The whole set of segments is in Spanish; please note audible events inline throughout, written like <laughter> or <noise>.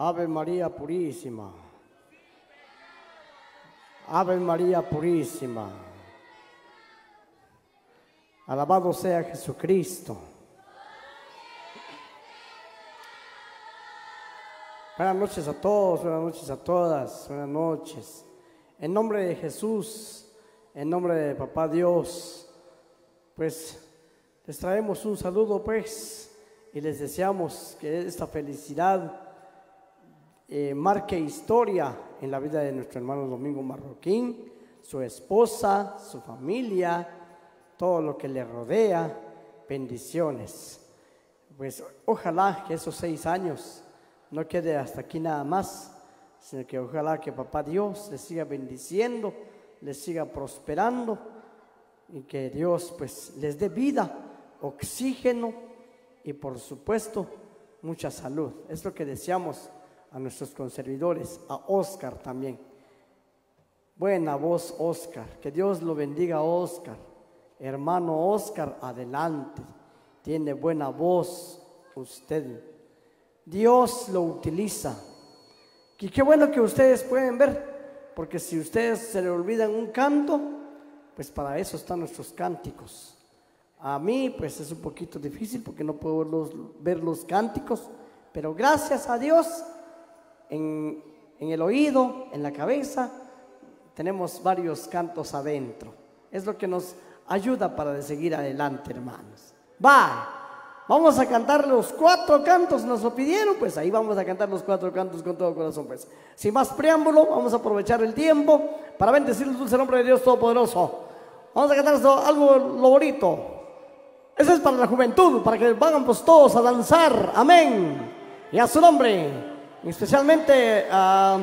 Ave María Purísima. Ave María Purísima. Alabado sea Jesucristo. Buenas noches a todos, buenas noches a todas, buenas noches. En nombre de Jesús, en nombre de Papá Dios, pues les traemos un saludo pues y les deseamos que esta felicidad eh, marque historia en la vida de nuestro hermano Domingo Marroquín, su esposa, su familia, todo lo que le rodea. Bendiciones. Pues ojalá que esos seis años no quede hasta aquí nada más, sino que ojalá que Papá Dios les siga bendiciendo, les siga prosperando y que Dios pues les dé vida, oxígeno y por supuesto mucha salud. Es lo que deseamos a nuestros conservadores, a Oscar también. Buena voz, Oscar. Que Dios lo bendiga, Oscar. Hermano Oscar, adelante. Tiene buena voz usted. Dios lo utiliza. Y qué bueno que ustedes pueden ver, porque si ustedes se le olvidan un canto, pues para eso están nuestros cánticos. A mí, pues es un poquito difícil porque no puedo ver los, ver los cánticos, pero gracias a Dios en, el oído, en la cabeza, tenemos varios cantos adentro. Es lo que nos ayuda para seguir adelante, hermanos. Va, vamos a cantar los cuatro cantos, nos lo pidieron, pues ahí vamos a cantar los cuatro cantos con todo corazón, pues. Sin más preámbulo, vamos a aprovechar el tiempo para bendecir el dulce nombre de Dios Todopoderoso. Vamos a cantar algo lo bonito. Eso es para la juventud, para que vayan pues todos a danzar. Amén. Y a su nombre especialmente a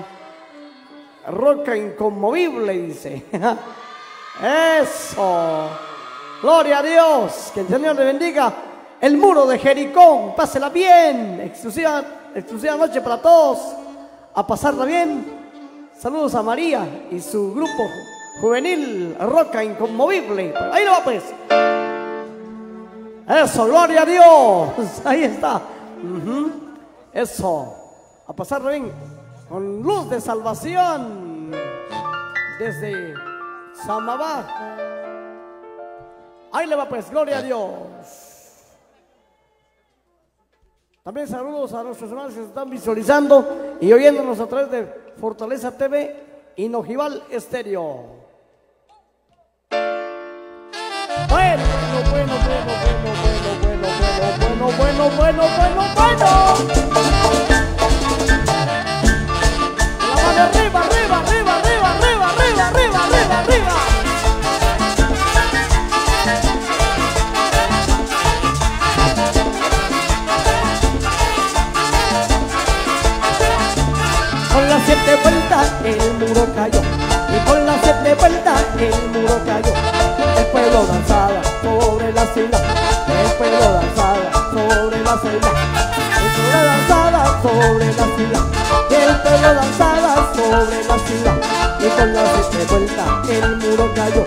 Roca Inconmovible, dice. <laughs> Eso. Gloria a Dios. Que el Señor le bendiga. El muro de Jericó. Pásela bien. Exclusiva, exclusiva noche para todos. A pasarla bien. Saludos a María y su grupo juvenil Roca Inconmovible. Ahí lo va pues. Eso, gloria a Dios. <laughs> Ahí está. Eso a pasarlo bien con luz de salvación desde Samabá. Ahí le va pues, gloria a Dios. También saludos a nuestros hermanos que se están visualizando y oyéndonos a través de Fortaleza TV y Nojival Estéreo. Bueno, bueno, bueno, bueno, bueno, bueno, bueno, bueno, bueno, bueno, bueno, siete vueltas el muro cayó. Y con las siete el muro cayó. El pueblo danzaba sobre la ciudad, el pueblo danzaba sobre la ciudad, el pueblo danzaba sobre la ciudad, el pueblo danzaba sobre la ciudad. Y con la siete vuelta el muro cayó.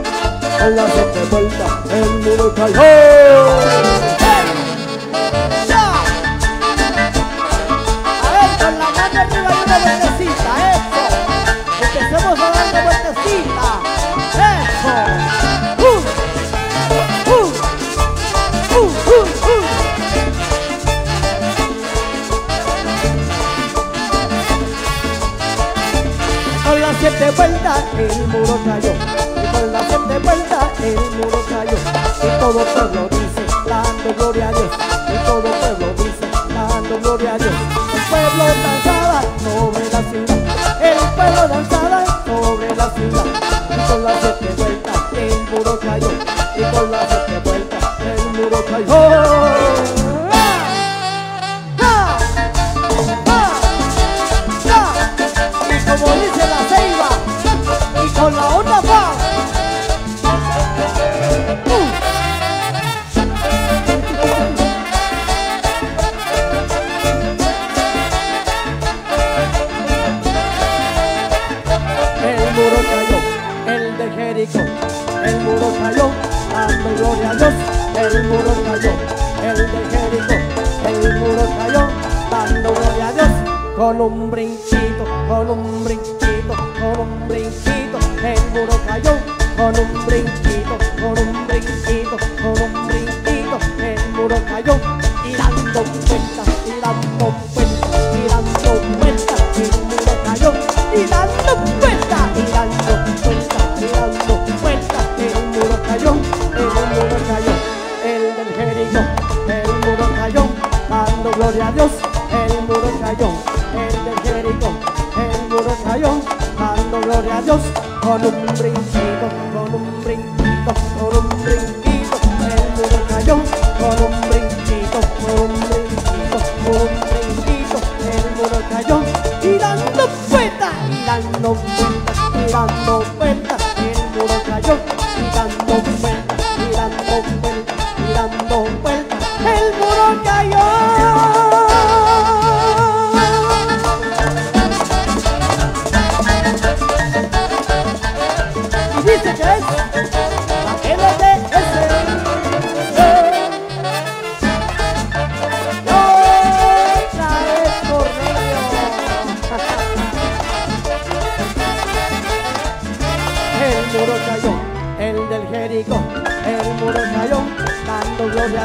Con la siete vuelta el muro cayó. Siete vueltas el muro cayó. Y con las siete vueltas el muro cayó. Y todo pueblo dice, dando gloria a Dios. Y todo pueblo dice, dando gloria a Dios. El pueblo danzaba sobre la ciudad. El pueblo danzaba sobre la ciudad. Y con las siete vueltas el muro cayó. Y con las siete vueltas el muro cayó. cayó, el muro cayó, el del Jericó, el muro cayó, dando gloria a Dios, el muro cayó, el del Jericó, el muro cayó, dando gloria a Dios, con un brincito, con un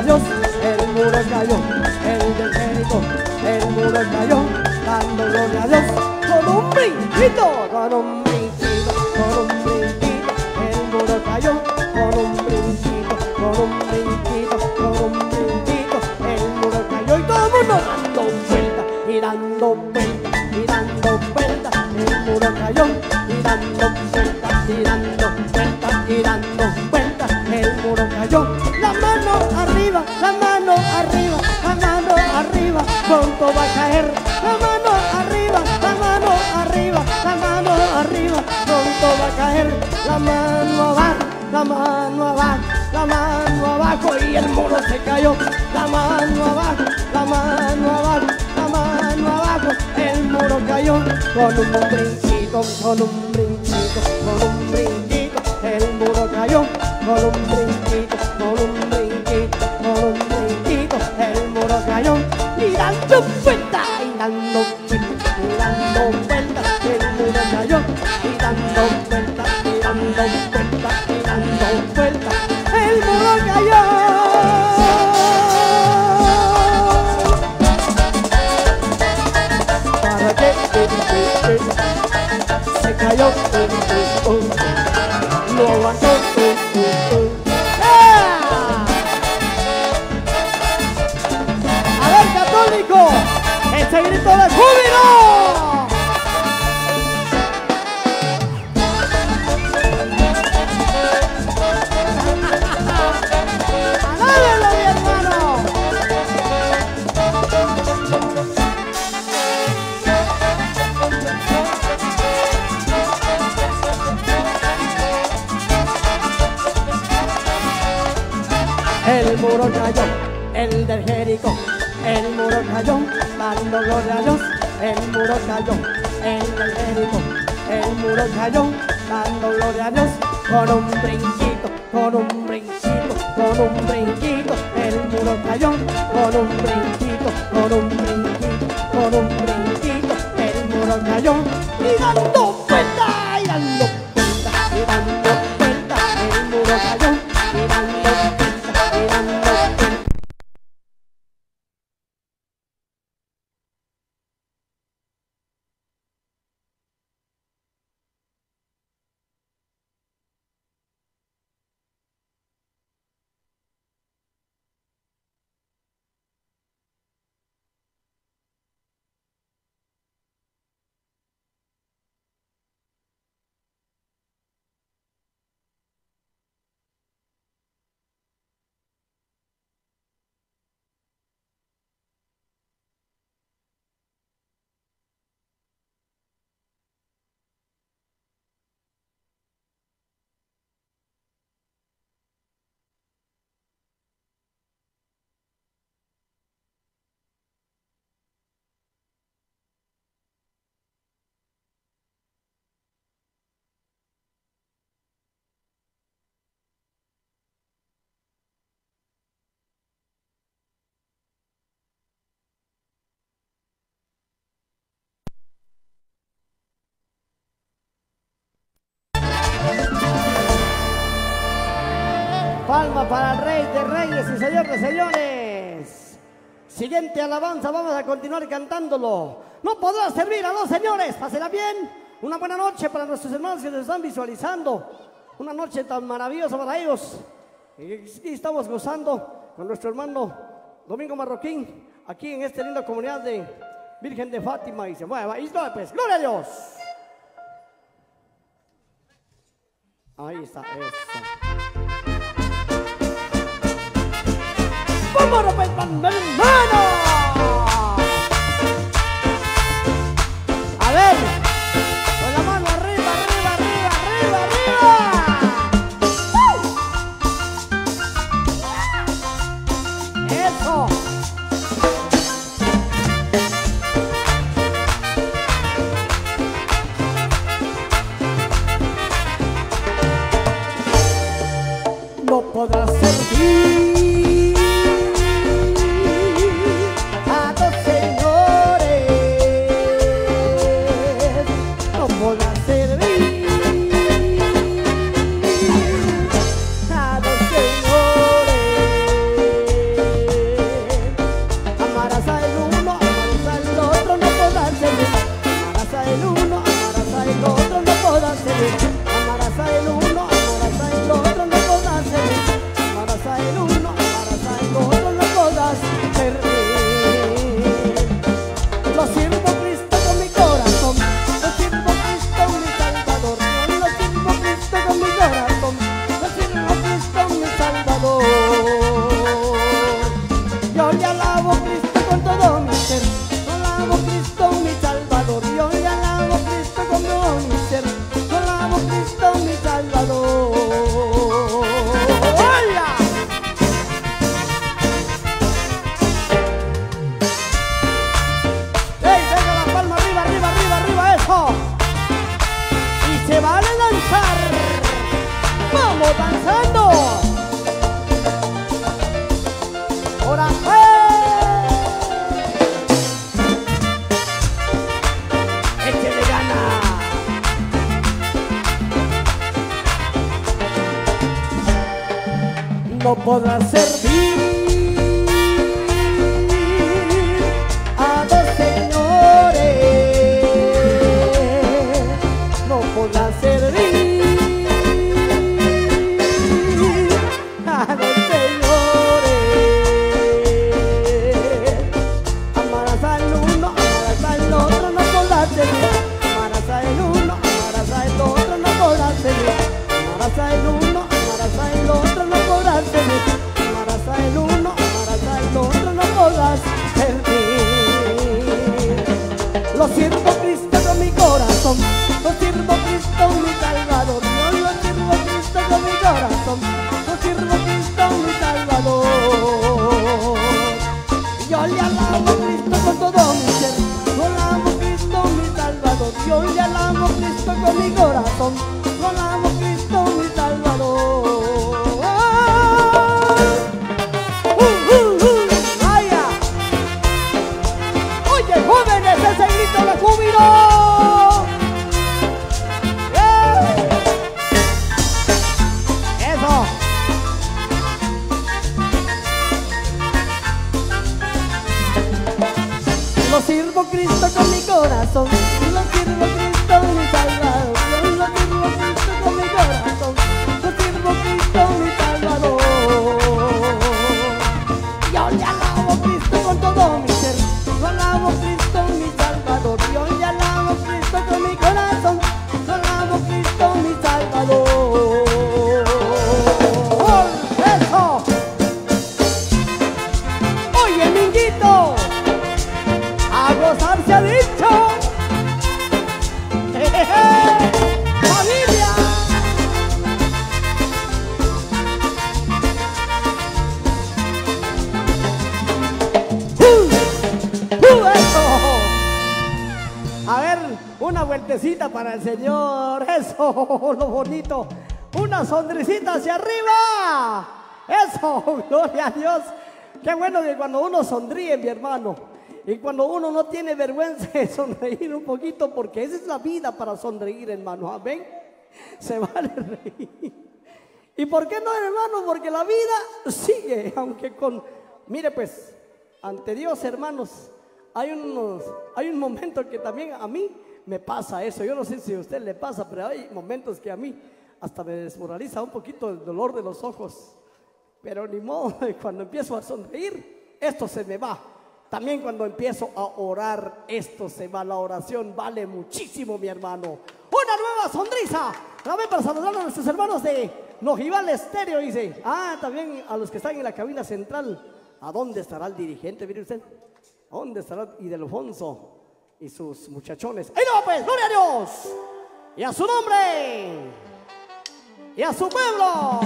有。se cayó, la mano abajo, la mano abajo, la mano abajo, el muro cayó con un brinquito, con un brinquito, con un brinquito, el muro cayó con un brinquito, con un brinquito, con un brinquito, el muro cayó. Y tanto fue 该用。Para el Rey de Reyes y Señor de Señores. Siguiente alabanza, vamos a continuar cantándolo. No podrá servir a dos señores, pásenla bien. Una buena noche para nuestros hermanos que nos están visualizando. Una noche tan maravillosa para ellos. Y estamos gozando con nuestro hermano Domingo Marroquín, aquí en esta linda comunidad de Virgen de Fátima. Y se mueva, y pues, gloria a Dios. Ahí está, eso. ¡Vámonos, hermano! No podrás servir Le alabo a Cristo con todo mi ser, yo alabo a Cristo mi Salvador, yo alabo a Cristo con Eso, lo bonito. Una sonrisita hacia arriba. Eso, <laughs> gloria a Dios. Qué bueno que cuando uno sonríe, mi hermano, y cuando uno no tiene vergüenza de sonreír un poquito, porque esa es la vida para sonreír, hermano. Amén. Se vale <laughs> reír. ¿Y por qué no, hermanos? Porque la vida sigue, aunque con... Mire pues, ante Dios, hermanos, hay, unos, hay un momento que también a mí me pasa eso. Yo no sé si a usted le pasa, pero hay momentos que a mí hasta me desmoraliza un poquito el dolor de los ojos. Pero ni modo, <laughs> cuando empiezo a sonreír, esto se me va. También cuando empiezo a orar, esto se va. La oración vale muchísimo, mi hermano. Una nueva sonrisa. También para saludar a nuestros hermanos de Nojival Estéreo, dice. Ah, también a los que están en la cabina central. ¿A dónde estará el dirigente? Mire usted. ¿A dónde estará Idelfonso y sus muchachones? ¡Ahí no, pues! ¡Gloria a Dios! Y a su nombre. Y a su pueblo.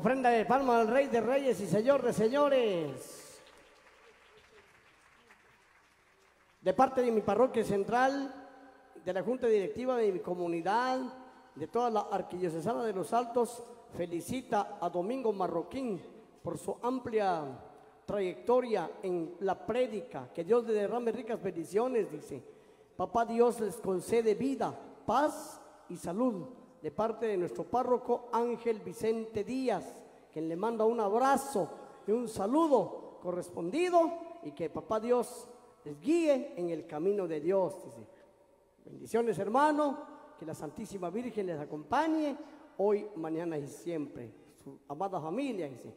Palma al Rey de Reyes y Señor de Señores. De parte de mi parroquia central, de la Junta Directiva de mi comunidad, de toda la Arquidiocesana de los Altos, felicita a Domingo Marroquín por su amplia trayectoria en la prédica. Que Dios le derrame ricas bendiciones, dice. Papá Dios les concede vida, paz y salud de parte de nuestro párroco Ángel Vicente Díaz, quien le manda un abrazo y un saludo correspondido y que papá Dios les guíe en el camino de Dios. Bendiciones hermano, que la Santísima Virgen les acompañe hoy, mañana y siempre. Su amada familia, dice.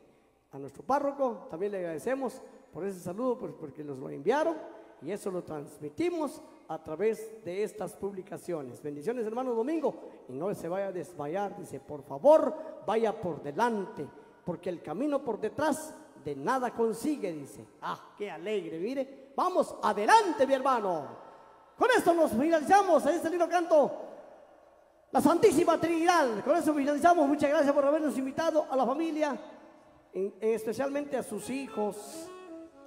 A nuestro párroco también le agradecemos por ese saludo, pues, porque nos lo enviaron y eso lo transmitimos a través de estas publicaciones. Bendiciones, hermano Domingo, y no se vaya a desmayar, dice, por favor, vaya por delante, porque el camino por detrás de nada consigue, dice. Ah, qué alegre, mire. Vamos, adelante, mi hermano. Con esto nos finalizamos a este lindo canto. La Santísima Trinidad. Con eso finalizamos. Muchas gracias por habernos invitado a la familia, especialmente a sus hijos,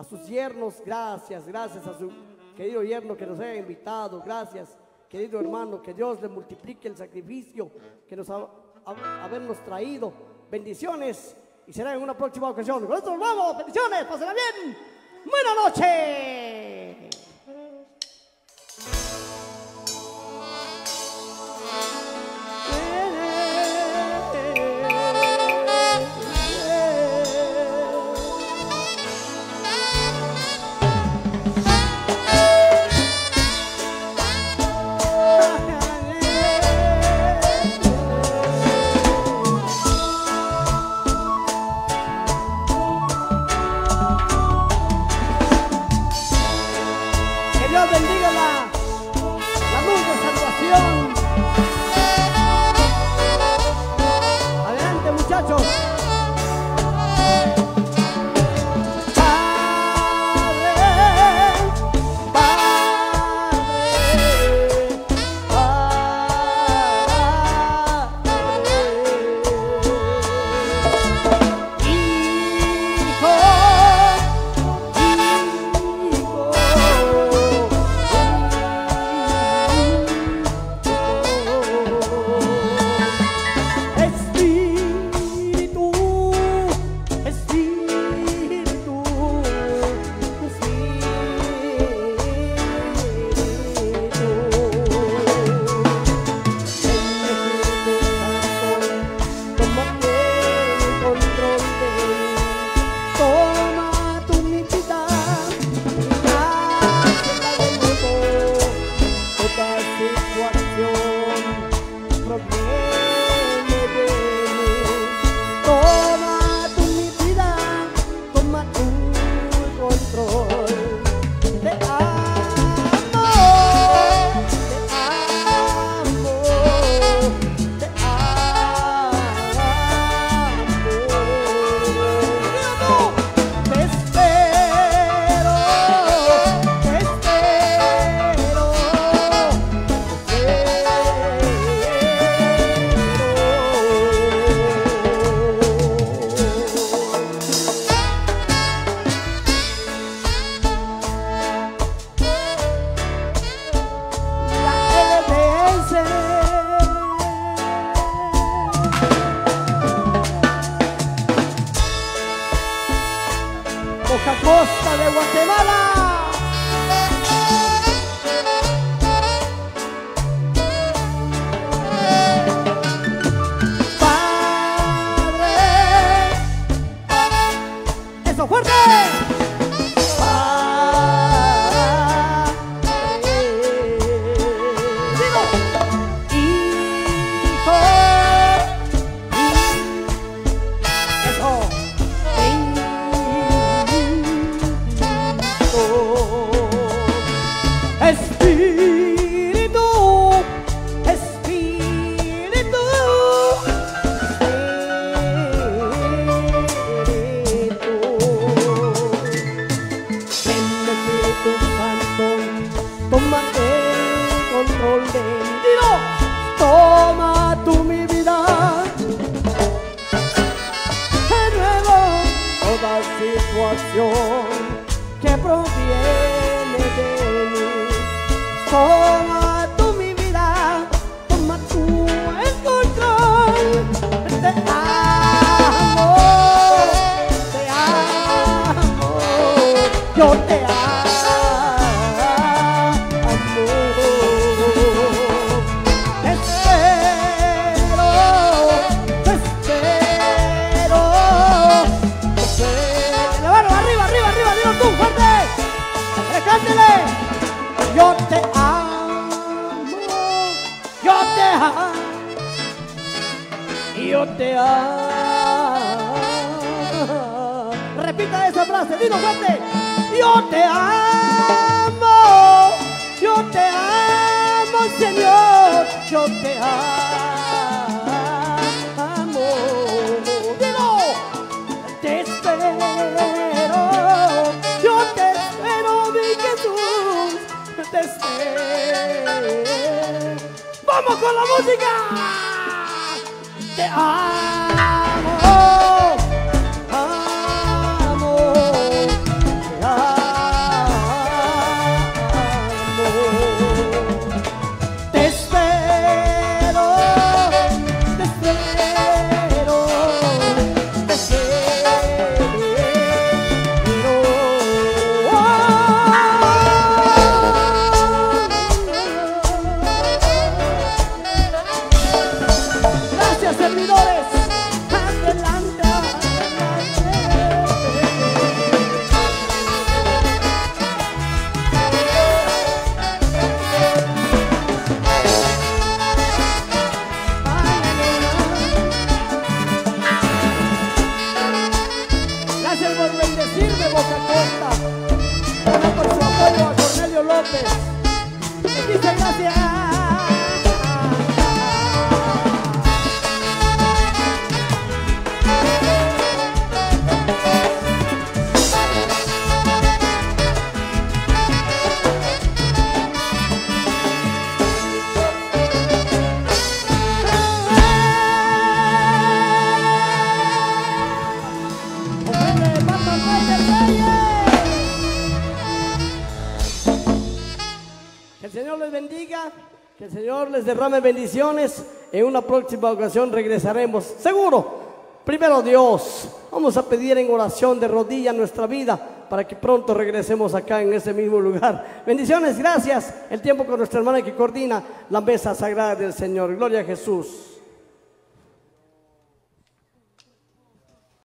a sus yernos. Gracias, gracias a su querido yerno que nos haya invitado, gracias, querido hermano, que Dios le multiplique el sacrificio que nos ha, habernos traído. Bendiciones y será en una próxima ocasión. Con esto nos vamos, bendiciones, pásenla bien. Buenas noches. Repita esa frase, dilo fuerte. Yo te amo, yo te amo, Señor, yo te amo. Dilo, te espero, yo te espero, mi Jesús, te espero. Vamos con la música. Te amo, dice gracias. Que el Señor les derrame bendiciones. En una próxima ocasión regresaremos, seguro. Primero Dios, vamos a pedir en oración de rodilla nuestra vida para que pronto regresemos acá en ese mismo lugar. Bendiciones, gracias. El tiempo con nuestra hermana que coordina la mesa sagrada del Señor. Gloria a Jesús.